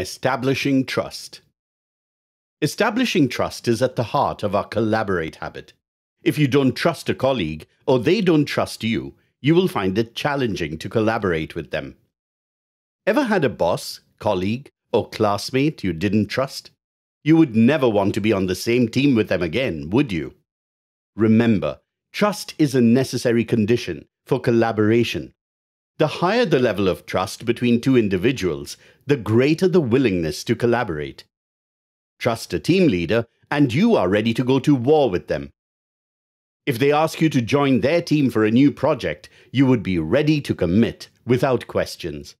Establishing trust. Establishing trust is at the heart of our collaborate habit. If you don't trust a colleague or they don't trust you, you will find it challenging to collaborate with them. Ever had a boss, colleague, or classmate you didn't trust? You would never want to be on the same team with them again, would you? Remember, trust is a necessary condition for collaboration the higher the level of trust between two individuals, the greater the willingness to collaborate. Trust a team leader, and you are ready to go to war with them. If they ask you to join their team for a new project, you would be ready to commit without questions.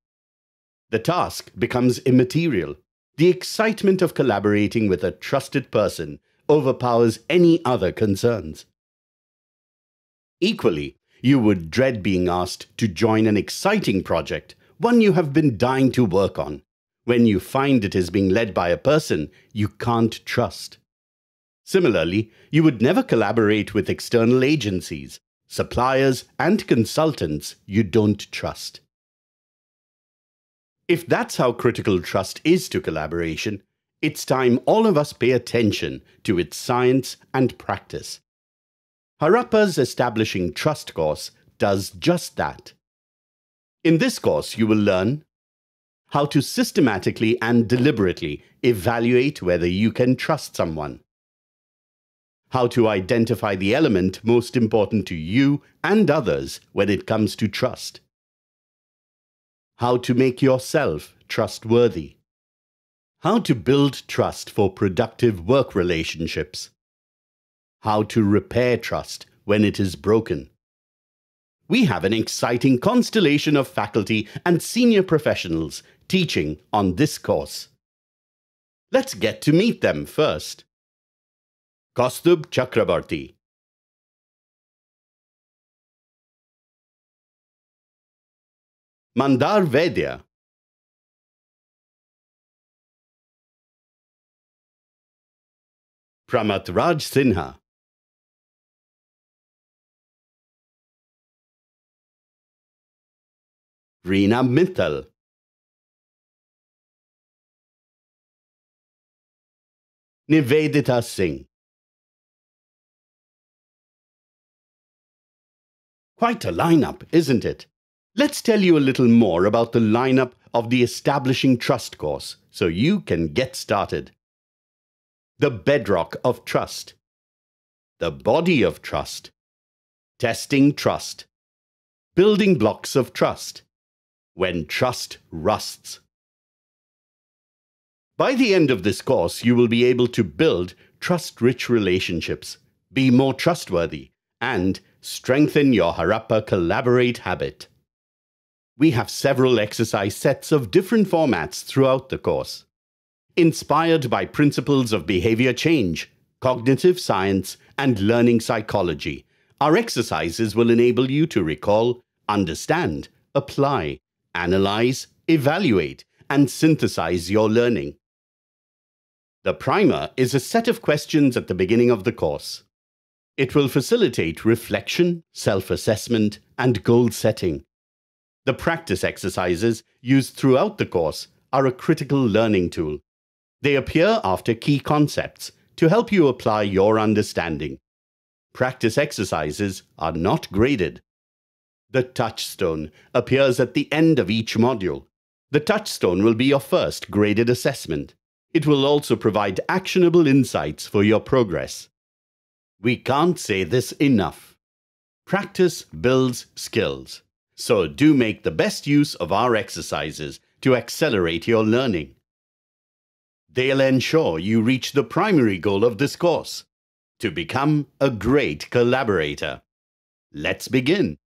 The task becomes immaterial. The excitement of collaborating with a trusted person overpowers any other concerns. Equally, you would dread being asked to join an exciting project, one you have been dying to work on, when you find it is being led by a person you can't trust. Similarly, you would never collaborate with external agencies, suppliers, and consultants you don't trust. If that's how critical trust is to collaboration, it's time all of us pay attention to its science and practice. Harappa's Establishing Trust course does just that. In this course, you will learn how to systematically and deliberately evaluate whether you can trust someone, how to identify the element most important to you and others when it comes to trust, how to make yourself trustworthy, how to build trust for productive work relationships how to repair trust when it is broken. We have an exciting constellation of faculty and senior professionals teaching on this course. Let's get to meet them first. Kaustubh Chakrabarti Mandar Vaidya Pramath Raj Sinha Reena Mittal. Nivedita Singh. Quite a lineup, isn't it? Let's tell you a little more about the lineup of the Establishing Trust course so you can get started. The bedrock of trust. The body of trust. Testing trust. Building blocks of trust when trust rusts. By the end of this course, you will be able to build trust rich relationships, be more trustworthy, and strengthen your Harappa Collaborate habit. We have several exercise sets of different formats throughout the course. Inspired by principles of behavior change, cognitive science, and learning psychology, our exercises will enable you to recall, understand, apply, analyze, evaluate, and synthesize your learning. The primer is a set of questions at the beginning of the course. It will facilitate reflection, self-assessment, and goal setting. The practice exercises used throughout the course are a critical learning tool. They appear after key concepts to help you apply your understanding. Practice exercises are not graded. The touchstone appears at the end of each module. The touchstone will be your first graded assessment. It will also provide actionable insights for your progress. We can't say this enough. Practice builds skills. So do make the best use of our exercises to accelerate your learning. They'll ensure you reach the primary goal of this course to become a great collaborator. Let's begin.